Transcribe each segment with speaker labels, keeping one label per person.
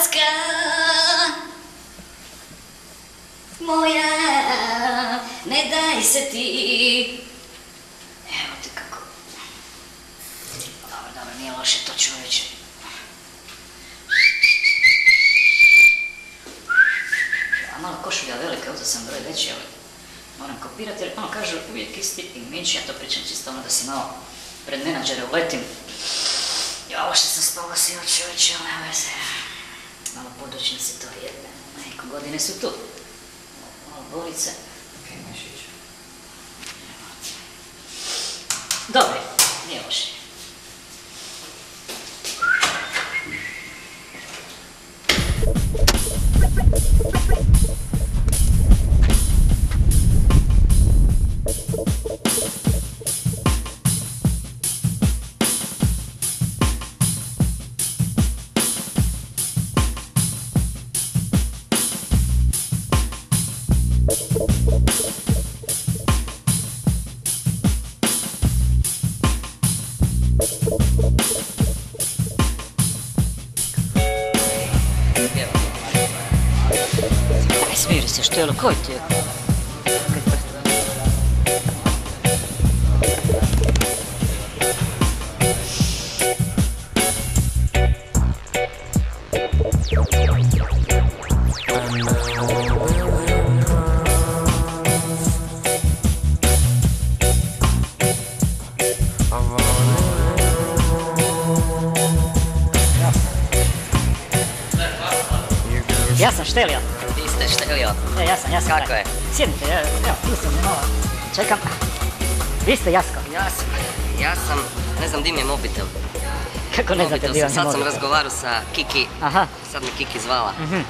Speaker 1: Hrvatska moja, ne daj se ti. Evo ti kako. Dobro, dobro, nije loše to čovječe. A malo košulja velika, uzeo sam broj veći, ali moram kopirati jer ono kažu uvijek isti imidž, ja to pričam čisto ono da se malo pred menadžere uletim. Ja, ovo što sam spala si od čovječe, ali nema veze. Malo podočnice to jedne, neko godine su tu. Malo borice. Dobro, Aj, smiri se, što je lo,
Speaker 2: ste štelio.
Speaker 1: E, ja sam, ja sam.
Speaker 2: Kako je?
Speaker 1: Sjednite, evo, tu sam malo. Čekam. Vi ste Jasko.
Speaker 2: Ja sam, ja sam, ne znam di mi je mobitel.
Speaker 1: Kako ne znate
Speaker 2: Mobitel
Speaker 1: di vam je
Speaker 2: sad sam
Speaker 1: mobitel?
Speaker 2: razgovarao sa Kiki,
Speaker 1: Aha,
Speaker 2: sad me Kiki zvala.
Speaker 1: mhm.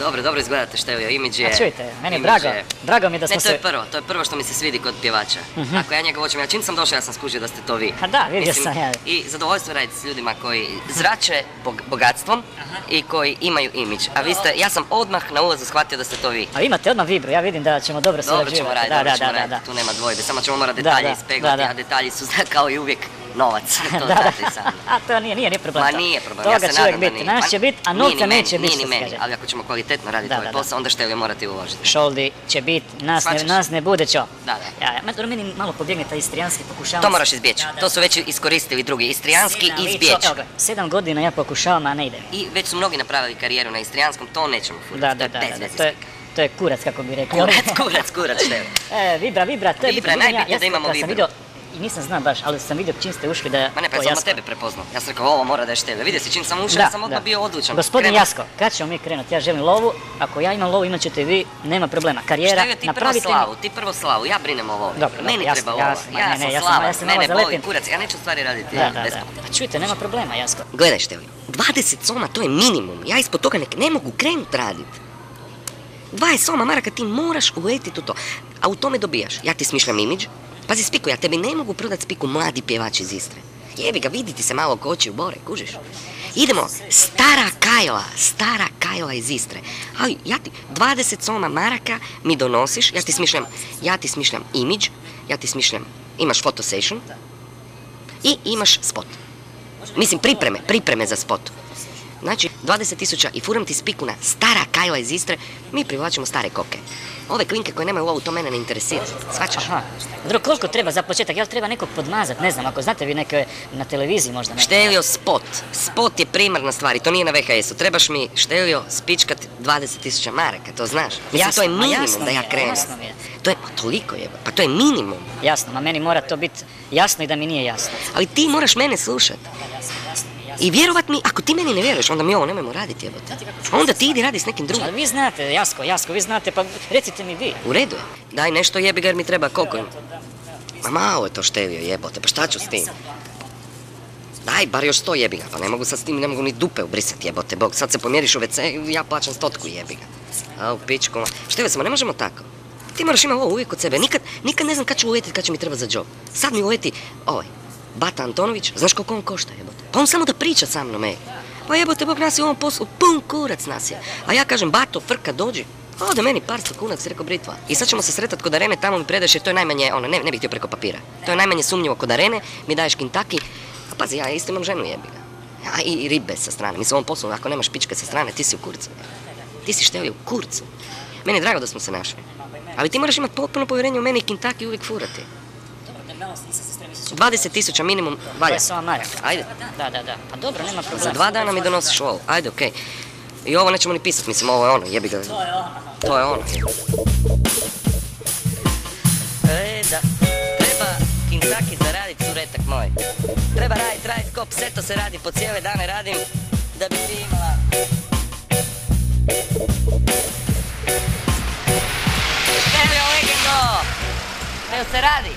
Speaker 2: Dobro, dobro izgledate štelio, imidž je...
Speaker 1: A čujte, meni je drago,
Speaker 2: je-
Speaker 1: drago mi je da smo
Speaker 2: Ne, to
Speaker 1: se...
Speaker 2: je prvo, to je prvo što mi se svidi kod pjevača.
Speaker 1: Mhm.
Speaker 2: Ako ja njega hoćem, ja čim sam došao, ja sam skužio da ste to vi.
Speaker 1: A da, vidio
Speaker 2: Mislim,
Speaker 1: sam ja.
Speaker 2: I zadovoljstvo je raditi s ljudima koji zrače bog- bogatstvom i koji imaju imidž. A vi ste, ja sam odmah na ulazu shvatio da ste to vi.
Speaker 1: A imate odmah vibru, ja vidim da ćemo dobro
Speaker 2: Dobro
Speaker 1: surađivati.
Speaker 2: ćemo raditi,
Speaker 1: da,
Speaker 2: dobro ćemo raditi, tu nema dvojbe, samo ćemo morati detalje
Speaker 1: da.
Speaker 2: a detalji su kao i uvijek novac, to
Speaker 1: da, da.
Speaker 2: i sami.
Speaker 1: A to nije, nije, nije problem.
Speaker 2: Ma
Speaker 1: to.
Speaker 2: nije problem,
Speaker 1: Toga
Speaker 2: ja se
Speaker 1: će uvijek
Speaker 2: da
Speaker 1: biti.
Speaker 2: nije.
Speaker 1: Nas
Speaker 2: Pa
Speaker 1: će biti, a novca neće biti,
Speaker 2: Nije
Speaker 1: što
Speaker 2: ni meni, ali ako ćemo kvalitetno raditi ovaj posao, onda Štelio morati uložiti.
Speaker 1: Šoldi će biti, nas ne, nas ne bude čo.
Speaker 2: Da, da.
Speaker 1: Ja, ja, meni malo pobjegne taj istrijanski, pokušavam...
Speaker 2: To moraš izbjeći,
Speaker 1: Da, da.
Speaker 2: to su već iskoristili drugi, istrijanski
Speaker 1: lico-
Speaker 2: izbjeći.
Speaker 1: Sedam godina ja pokušavam, a ne ide.
Speaker 2: I već su mnogi napravili karijeru na istrijanskom, to nećemo furati, to je bez
Speaker 1: to je, je kurac, kako bi rekli.
Speaker 2: Kurac, kurac, kurac, Štelio.
Speaker 1: E, vibra, vibra, to je
Speaker 2: Vibra, najbitnije da imamo
Speaker 1: ja sam
Speaker 2: vibru.
Speaker 1: I nisam znao baš, ali sam vidio čim ste ušli da je
Speaker 2: Ma ne, pa ja sam tebe prepoznao. Ja sam rekao, ovo mora da je Štelio. Vidio si, čim sam ušao, sam odmah bio odlučan.
Speaker 1: Gospodin. Jasko, kad ćemo mi krenuti? Ja želim lovu, ako ja imam lovu, imat ćete vi, nema problema. Karijera,
Speaker 2: Štelio, ti prvo
Speaker 1: mi-
Speaker 2: slavu, ti prvo slavu, ja brinem o lovi.
Speaker 1: Dobro,
Speaker 2: Meni
Speaker 1: jasno,
Speaker 2: treba lova.
Speaker 1: jasno, ma
Speaker 2: Ja
Speaker 1: ne, ne,
Speaker 2: sam
Speaker 1: ja sam-
Speaker 2: slava,
Speaker 1: ja sam
Speaker 2: mene boli kurac, ja neću stvari raditi
Speaker 1: Da, da, da.
Speaker 2: besplatno.
Speaker 1: Pa čujte, nema problema, Jasko.
Speaker 2: Gledaj Štelio, 20 soma to je minimum, ja ispod toga ne, ne mogu krenut radit. 20 soma maraka ti moraš uletit u to, a u tome dobijaš. Ja ti smišljam imidž, pazi spiku, ja tebi ne mogu prodat spiku mladi pjevač iz Istre. Jebi ga, vidi ti se malo ko oči u bore, kužiš? Idemo, stara Kajla, stara Kajla iz Istre. Ali ja ti 20 soma maraka mi donosiš, ja ti smišljam, ja ti smišljam imidž, ja ti smišljam, imaš photo session i imaš spot. Mislim, pripreme, pripreme za spot. Znači, 20 tisuća i furam ti spiku na stara Kajla iz Istre, mi privlačimo stare koke. Ove klinke koje nemaju lovu, to mene ne interesira. Svačaš?
Speaker 1: Aha. Dobro, koliko treba za početak? Jel treba nekog podmazat? Ne znam, ako znate vi neke na televiziji možda.
Speaker 2: Štelio spot. Spot je primarna stvar i to nije na VHS-u. Trebaš mi štelio spičkat 20 tisuća maraka, to znaš. Mislim,
Speaker 1: Jasno,
Speaker 2: to je minimum da ja krenem.
Speaker 1: jasno mi je.
Speaker 2: To je, pa toliko je, pa to je minimum.
Speaker 1: Jasno, ma meni mora to biti jasno i da mi nije jasno.
Speaker 2: Ali ti moraš mene slušat. I vjerovat mi, ako ti meni ne vjeruješ, onda mi ovo nemojmo raditi, jebote. Onda ti idi radi s nekim drugim.
Speaker 1: Ali vi znate, Jasko, Jasko, vi znate, pa recite mi vi.
Speaker 2: U redu je. Daj nešto jebi ga jer mi treba koliko. Ma malo je to štelio jebote, pa šta ću s tim? Daj, bar još sto jebi ga, pa ne mogu sad s tim, ne mogu ni dupe ubrisati jebote, bog. Sad se pomjeriš u WC, ja plaćam stotku jebi ga. A u pičku, štelio samo, ne možemo tako. Ti moraš imati ovo uvijek kod sebe, nikad, nikad ne znam kad ću uletiti, kad će mi treba za job. Sad mi uleti, ovaj, Bata Antonović, znaš koliko on košta jebote? Pa on samo da priča sa mnom, ej. Pa jebote, bog nas je u ovom poslu, pun kurac nas je. A ja kažem, Bato, frka, dođi. Ode meni par sto kuna, si rekao Britva. I sad ćemo se sretat kod arene, tamo mi predaš jer to je najmanje, ono, ne, ne bih htio preko papira. To je najmanje sumnjivo kod arene, mi daješ kintaki. A pazi, ja isto imam ženu jebi. A i ribe sa strane. Mislim, u ovom poslu, ako nemaš pičke sa strane, ti si u kurcu. Ti si štelio u kurcu. Meni je drago da smo se našli. Ali ti moraš imati potpuno povjerenje u mene i Kintaki uvijek furati.
Speaker 1: Dobro, će...
Speaker 2: 20 tisuća minimum valja.
Speaker 1: To je samo Marak.
Speaker 2: Ajde.
Speaker 1: Da, da, da. Pa dobro, nema problema.
Speaker 2: Za dva dana mi donosiš ovo. Ajde, okej. I ovo nećemo ni pisat, mislim, ovo je ono, jebi ga.
Speaker 1: To je ono.
Speaker 2: To je ono. E, da. Treba Kintaki zaradit suretak moj. Treba radit, radit ko pse, to se radi, po cijele dane radim, da bi ti imala... Legendo! Evo se radi,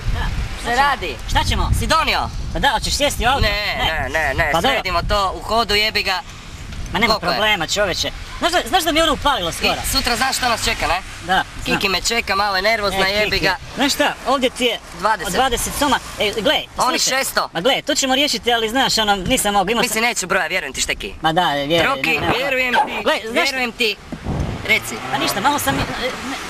Speaker 2: se radi.
Speaker 1: Šta ćemo?
Speaker 2: Si donio?
Speaker 1: Pa da, hoćeš sjesti auto?
Speaker 2: Ne, ne, ne, ne,
Speaker 1: Pa
Speaker 2: sredimo to u hodu, jebi ga.
Speaker 1: Ma nema
Speaker 2: Koliko je?
Speaker 1: problema, čovječe. Znaš da, znaš da mi je ono upalilo
Speaker 2: I
Speaker 1: skoro?
Speaker 2: sutra znaš što nas čeka, ne?
Speaker 1: Da, znam.
Speaker 2: Kiki me čeka, malo je nervozna,
Speaker 1: E,
Speaker 2: jebi ga.
Speaker 1: Znaš šta, ovdje ti je
Speaker 2: 20.
Speaker 1: od 20 soma. E, gle,
Speaker 2: Oni
Speaker 1: slušaj.
Speaker 2: 600.
Speaker 1: Ma gle, to ćemo riješiti, ali znaš, ono, nisam mogu, imao sam...
Speaker 2: Mislim, neću broja, vjerujem ti šteki.
Speaker 1: Ma da, vjerujem.
Speaker 2: Roki, vjerujem ti,
Speaker 1: Gle, znaš šta?
Speaker 2: vjerujem ti. Reci.
Speaker 1: Pa ništa, malo sam, e,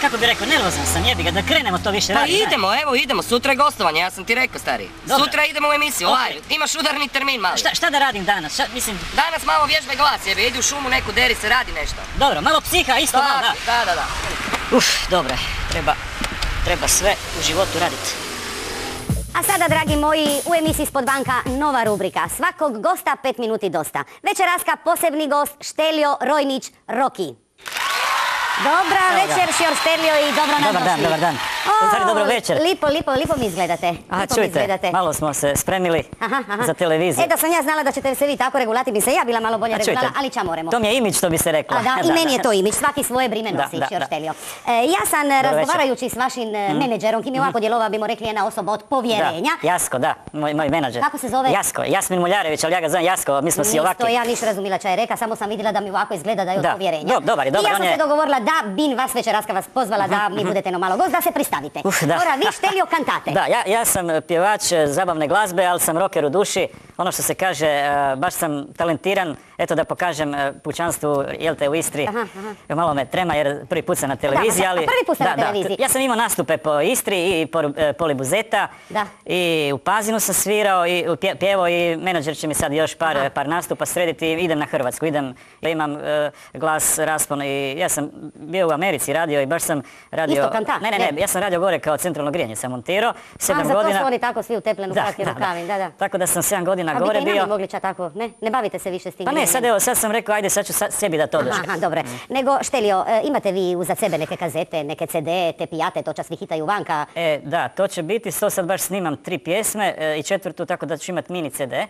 Speaker 1: kako bi rekao, nervozan sam, jebi ga, da krenemo to više
Speaker 2: Pa
Speaker 1: raditi. znaš.
Speaker 2: idemo, evo idemo, sutra je gostovanje, ja sam ti rekao stari. Sutra idemo u emisiju, live. Imaš udarni termin mali.
Speaker 1: Šta, šta da radim danas? Šta, mislim,
Speaker 2: Danas malo vježbaj glas, jebi, idi u šumu neku, deri se, radi nešto.
Speaker 1: dobro, malo psiha, isto malo, da.
Speaker 2: da, da, da.
Speaker 1: Uf, dobro, treba, treba sve u životu raditi.
Speaker 3: A sada, dragi moji, u emisiji Spod banka nova rubrika. Svakog gosta pet minuti dosta. Večeraska posebni gost Štelio Rojnić Roki. Dobra,
Speaker 1: Dobra.
Speaker 3: večer, šor Stelio i dobro nam
Speaker 1: Dobar dan, dobar dan. U stvari, dobro večer.
Speaker 3: Lipo, lipo, lipo mi izgledate.
Speaker 1: Aha,
Speaker 3: lipo
Speaker 1: čujte,
Speaker 3: izgledate.
Speaker 1: malo smo se spremili
Speaker 3: Aha, aha.
Speaker 1: za televiziju.
Speaker 3: E, da sam ja znala da ćete se vi tako regulati, bi se ja bila malo bolje regulala, ali čamoremo.
Speaker 1: To mi je imidž, što bi se reklo.
Speaker 3: A da, i meni je to imidž, svaki svoje brime nosi,
Speaker 1: da.
Speaker 3: E, ja sam
Speaker 1: večer. Mhm.
Speaker 3: razgovarajući s vašim e, menadžerom, kim je ovako djelovao, bimo rekli, jedna osoba od povjerenja.
Speaker 1: Jasko, da, moj, moj menadžer.
Speaker 3: Kako se zove?
Speaker 1: Jasko, Jasmin Muljarević, ali ja ga zovem Jasko, mi smo si ovaki.
Speaker 3: Isto ja ništa razumila čaj reka, samo sam vidjela da mi ovako izgleda da je od
Speaker 1: Da.
Speaker 3: povjerenja.
Speaker 1: Do- dobar je, dobar,
Speaker 3: I ja sam se dogovorila da bin vas večeraska vas pozvala da mi budete no malo gost, da se pristavite.
Speaker 1: Uf, da.
Speaker 3: Ora, vi štelio kantate.
Speaker 1: Da, ja, ja sam e, pjevač e, zabavne glazbe, ali sam rocker u duši. Ono što se kaže, e, baš sam talentiran, eto da pokažem e, pućanstvu, jel te, u Istri.
Speaker 3: Aha, aha.
Speaker 1: Malo me trema jer prvi put sam na televiziji,
Speaker 3: Da, a
Speaker 1: ali...
Speaker 3: prvi put ste na
Speaker 1: da, da,
Speaker 3: televiziji.
Speaker 1: ja sam imao nastupe po Istri i po e, Poli Buzeta.
Speaker 3: Da.
Speaker 1: I u Pazinu sam svirao i pje- pjevao i menadžer će mi sad još par, par nastupa srediti i idem na Hrvatsku. Idem, ja imam e, glas, raspon i ja sam bio u Americi radio i baš sam radio...
Speaker 3: Isto kanta,
Speaker 1: Ne, ne, ne, ja sam radio gore kao centralno grijanje sam montirao. Sedam
Speaker 3: A, zato
Speaker 1: godina...
Speaker 3: su oni tako svi utepleni u kratkim rukavim, da, da.
Speaker 1: Tako da sam sedam godina
Speaker 3: A bi
Speaker 1: gore
Speaker 3: i nama
Speaker 1: bio.
Speaker 3: mogli čak tako, ne? Ne bavite se više s tim.
Speaker 1: Pa ne,
Speaker 3: grijanjem.
Speaker 1: sad evo, sad sam rekao, ajde, sad ću sebi da to dođe.
Speaker 3: Aha, dobro. Nego, Štelio, e, imate vi uza sebe neke kazete, neke CD, te pijate, to čas vi hitaju vanka.
Speaker 1: E, da, to će biti, to sad baš snimam tri pjesme e, i četvrtu, tako da ću imati mini CD. E,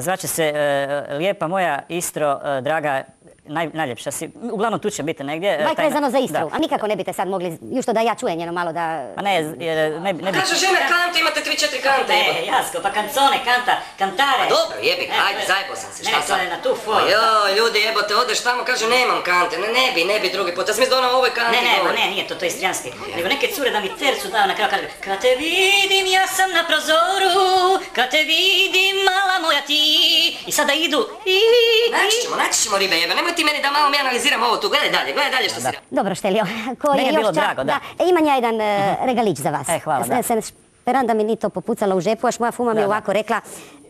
Speaker 1: zvaće se e, Lijepa moja Istro, e, draga, naj, najljepša si. Uglavnom tu će biti negdje. e,
Speaker 3: Vaj
Speaker 1: tajna-
Speaker 3: vezano za Istru,
Speaker 1: Da.
Speaker 3: a nikako ne biste sad mogli, još to da ja čujem njeno malo da...
Speaker 1: Pa ne, jer ne, bi- ne bi...
Speaker 2: Kaže žena kante, imate tri, četiri kante.
Speaker 1: Ne, Jasko, pa kancone, kanta, kantare.
Speaker 2: Pa dobro, jebi
Speaker 1: Ne,
Speaker 2: ajde,
Speaker 1: to je-
Speaker 2: zajebo sam se,
Speaker 1: ne,
Speaker 2: šta
Speaker 1: to
Speaker 2: sad?
Speaker 1: je na tu
Speaker 2: Pa
Speaker 1: foru.
Speaker 2: joj, ljudi jebote, odeš tamo, kaže nemam kante, ne, ne bi, ne bi drugi put, ja sam mislila da ona o ovoj kanti
Speaker 1: Ne, ne, ne, nije to, to je istrijanski. Nego neke cure da mi tercu daju na kraju kaže Kad te vidim ja sam na prozoru, kad te vidim mala moja ti. I sada idu i...
Speaker 2: Naći ćemo, naći ćemo ribe jebe, nemoj ti meni da malo mi analiziram ovo tu, gledaj dalje, gledaj dalje što si
Speaker 3: Dobro, Štelio, ko
Speaker 1: Meni
Speaker 3: je još čak-
Speaker 1: da.
Speaker 3: E, imam ja jedan e, regalić za vas.
Speaker 1: E, hvala, da.
Speaker 3: Sam šperan da mi ni to popucala u žepu, až moja fuma mi je
Speaker 1: Da, da.
Speaker 3: ovako rekla,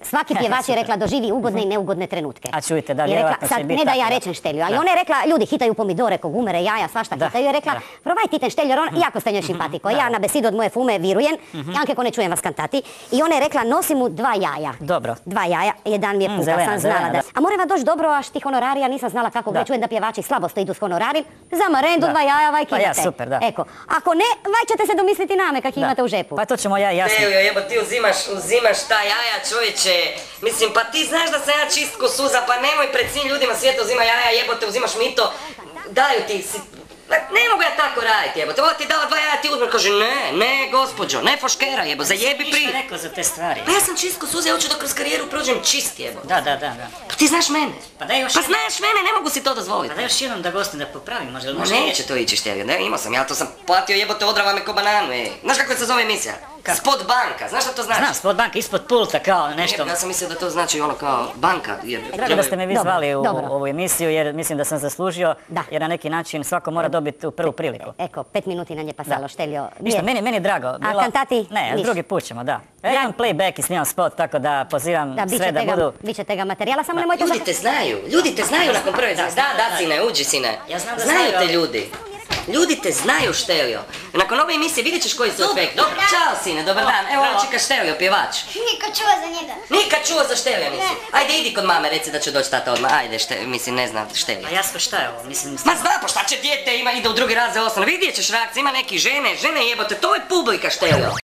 Speaker 3: svaki pjevač je rekla doživi ugodne i neugodne trenutke.
Speaker 1: A čujte, da, vjerojatno će biti
Speaker 3: ne da ja rečem Štelju, ali ona je rekla, ljudi hitaju pomidore, kogumere, jaja, svašta
Speaker 1: Da,
Speaker 3: hitaju. I je rekla,
Speaker 1: da.
Speaker 3: probaj ti ten Štelju, jer on jako ste njoj simpatiko. Ja na besidu od moje fume virujem, Janke ko ne čujem vas kantati. I ona je rekla, nosi mu dva jaja.
Speaker 1: Dobro.
Speaker 3: Dva jaja, jedan mi je
Speaker 1: Mm,
Speaker 3: puka,
Speaker 1: zelena,
Speaker 3: sam znala
Speaker 1: zelena,
Speaker 3: da. A mora doći dobro, až ti honorarija, nisam znala kako
Speaker 1: Da.
Speaker 3: čujem da pjevači slabosto idu s honorarim. Za marendu dva jaja, vaj
Speaker 1: Pa ja,
Speaker 3: kinete.
Speaker 1: super, da.
Speaker 3: Eko, ako ne, vaj ćete se domisliti name kak imate u žepu.
Speaker 1: Pa to ćemo ja jasno.
Speaker 2: Evo jebo, ti uzimaš, uzimaš ta jaja čovječe. Mislim, pa ti znaš da sam ja čist ko suza, pa nemoj pred svim ljudima svijeta uzima jaja, jebote, uzimaš mito. Daju ti si... Ne mogu ja tako raditi, jebote. Ova ti dala dva jaja, ti uzmeš, kaže ne, ne, gospođo, ne foškera, jebo, zajebi
Speaker 1: Ništa
Speaker 2: pri.
Speaker 1: rekao za te stvari.
Speaker 2: Pa ja sam čist ko suza, ja hoću da kroz karijeru prođem čist, jebo.
Speaker 1: Da, da, da, da.
Speaker 2: Pa ti znaš mene.
Speaker 1: Pa daj još
Speaker 2: Pa znaš mene, ne mogu si to dozvoliti.
Speaker 1: Pa da još jednom da gostim da popravim, možda
Speaker 2: Ma neće to ići števio, ne, imao sam, ja to sam platio jebote odrava me ko bananu, ej. Znaš kako se zove emisija? Spod banka, znaš šta to znači?
Speaker 4: Znam, spod banka, ispod pulta kao nešto.
Speaker 2: Ja sam mislio da to znači ono kao banka. Jer,
Speaker 1: Drago da ste me vi
Speaker 3: Dobro,
Speaker 1: zvali u,
Speaker 3: dobro.
Speaker 1: u ovu emisiju jer mislim da sam zaslužio
Speaker 3: Da.
Speaker 1: jer na neki način svako mora dobiti tu prvu priliku.
Speaker 3: Eko, pet minuti nam je pasalo, Šteljo.
Speaker 1: Ništa, meni, meni je drago.
Speaker 3: A kantati?
Speaker 1: Ne,
Speaker 3: Niš.
Speaker 1: drugi put ćemo, da. Ja imam playback i snimam spot, tako da pozivam
Speaker 3: Da,
Speaker 1: sve da budu...
Speaker 3: bit ćete ga materijala, samo nemojte...
Speaker 2: Ljudi te znaju, ljudi te znaju nakon prve. Da, da, sine, uđi sine.
Speaker 4: Ja znam da
Speaker 2: znaju te ljudi. Ljudi te znaju, Štelio. Nakon ove emisije vidjet ćeš koji su efekt. Dobro, čao sine, dobar dan. Evo ovo čeka Štelio, pjevač.
Speaker 5: Niko čuo za njega.
Speaker 2: Nikad čuo za Štelio nisi. Ajde, idi kod mame, reci da će doći tata odmah. Ajde, mislim, ne znam, Štelio.
Speaker 4: A jasno šta je ovo, mislim...
Speaker 2: Ma zna, pa šta će dijete, ima, ide u drugi razred osnovno. Vidjet ćeš reakcije, ima neki žene, žene jebote, to je publika Štelio.